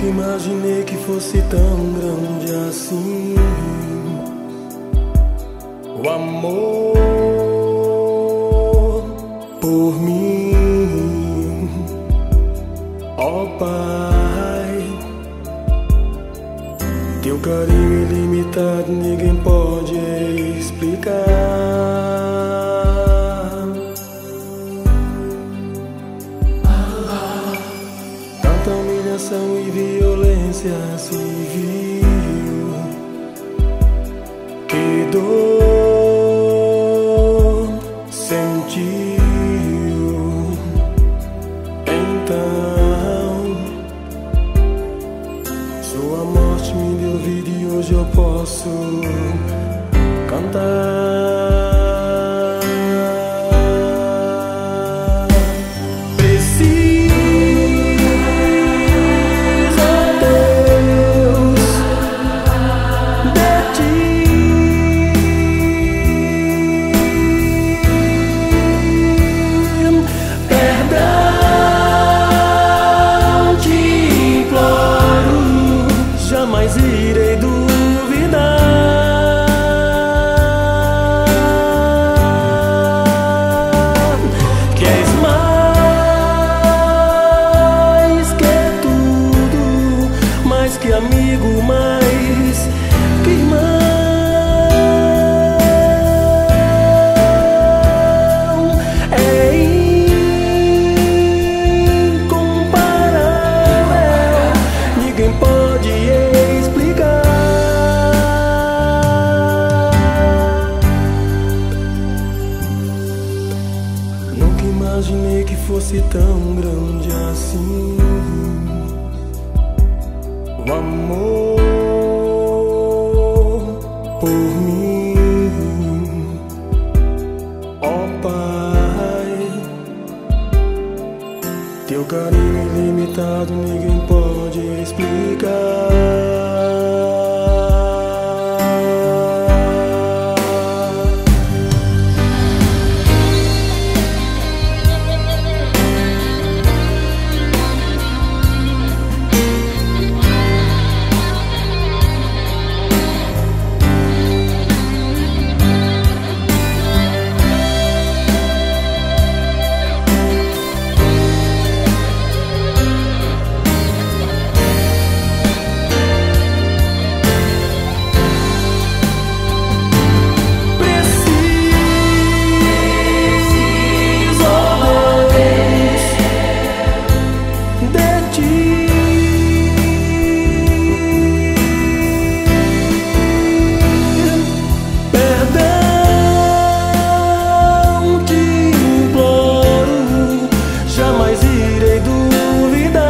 Nunca imaginei que fosse tão grande assim. O amor por mim, ó oh, Pai. Teu carinho ilimitado ninguém pode explicar. humilhação e violência civil. Que dor sentiu então? Sua morte me deu vida e hoje eu posso cantar. Imaginei que fosse tão grande assim. O amor por mim, ó oh, Pai. Teu carinho ilimitado ninguém pode explicar. Fosse tão grande